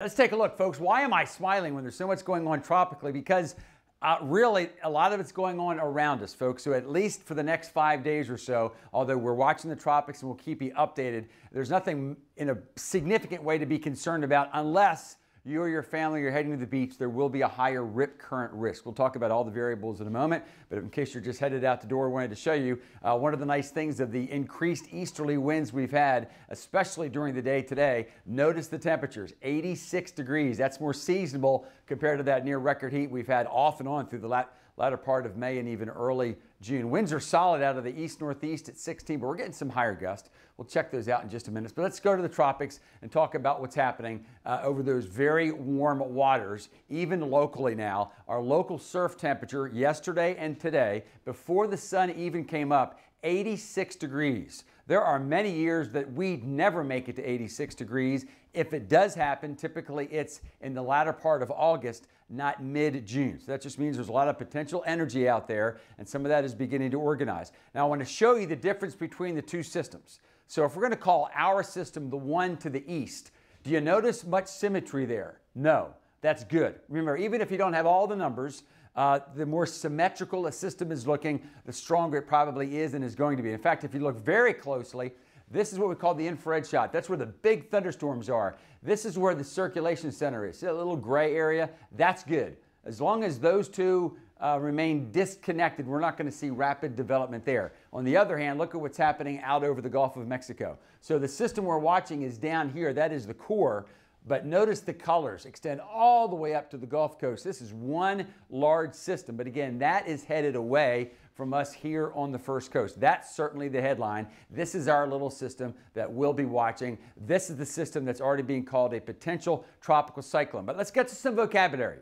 Let's take a look, folks. Why am I smiling when there's so much going on tropically? Because uh, really, a lot of it's going on around us, folks. So, at least for the next five days or so, although we're watching the tropics and we'll keep you updated, there's nothing in a significant way to be concerned about unless you or your family are heading to the beach, there will be a higher rip current risk. We'll talk about all the variables in a moment, but in case you're just headed out the door, I wanted to show you uh, one of the nice things of the increased easterly winds we've had, especially during the day today. Notice the temperatures 86 degrees. That's more seasonable compared to that near record heat we've had off and on through the lat latter part of May and even early June. Winds are solid out of the east northeast at 16, but we're getting some higher gusts. We'll check those out in just a minute. But let's go to the tropics and talk about what's happening uh, over those very warm waters, even locally now. Our local surf temperature yesterday and today, before the sun even came up, 86 degrees. There are many years that we'd never make it to 86 degrees. If it does happen, typically it's in the latter part of August, not mid June. So that just means there's a lot of potential energy out there, and some of that is beginning to organize. Now, I want to show you the difference between the two systems. So, if we're going to call our system the one to the east, do you notice much symmetry there? No. That's good. Remember, even if you don't have all the numbers, uh, the more symmetrical a system is looking, the stronger it probably is and is going to be. In fact, if you look very closely, this is what we call the infrared shot. That's where the big thunderstorms are. This is where the circulation center is. See that little gray area? That's good. As long as those two uh, remain disconnected, we're not going to see rapid development there. On the other hand, look at what's happening out over the Gulf of Mexico. So the system we're watching is down here. That is the core. But notice the colors extend all the way up to the Gulf Coast. This is one large system. But again, that is headed away from us here on the First Coast. That's certainly the headline. This is our little system that we'll be watching. This is the system that's already being called a potential tropical cyclone. But let's get to some vocabulary.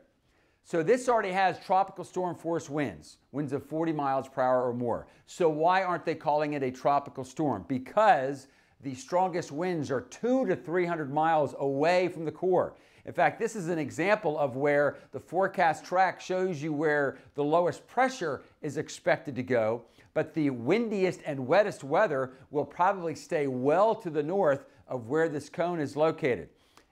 So this already has tropical storm force winds, winds of 40 miles per hour or more. So why aren't they calling it a tropical storm? Because the strongest winds are two to 300 miles away from the core. In fact, this is an example of where the forecast track shows you where the lowest pressure is expected to go, but the windiest and wettest weather will probably stay well to the north of where this cone is located.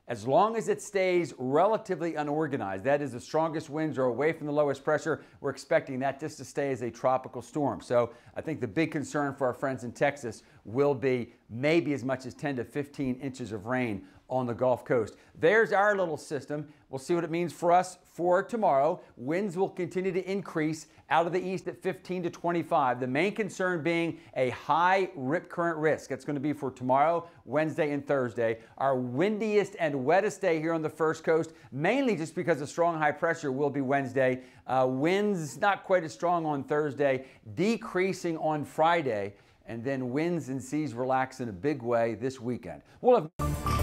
As long as it stays relatively unorganized, that is, the strongest winds are away from the lowest pressure, we're expecting that just to stay as a tropical storm. So I think the big concern for our friends in Texas will be maybe as much as 10 to 15 inches of rain on the Gulf Coast. There's our little system. We'll see what it means for us for tomorrow. Winds will continue to increase out of the east at 15 to 25. The main concern being a high rip current risk. That's going to be for tomorrow, Wednesday, and Thursday. Our windiest and wettest day here on the first coast, mainly just because of strong high pressure, will be Wednesday. Uh, winds not quite as strong on Thursday, decreasing on Friday and then winds and seas relax in a big way this weekend. We'll have